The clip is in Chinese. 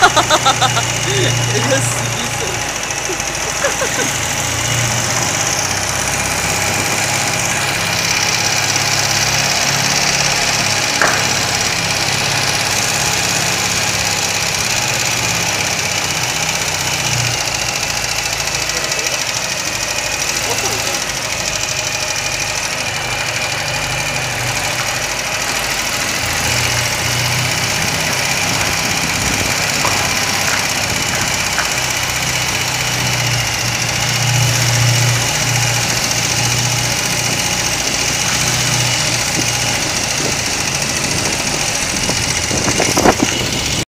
哈哈哈哈哈！一个死逼死。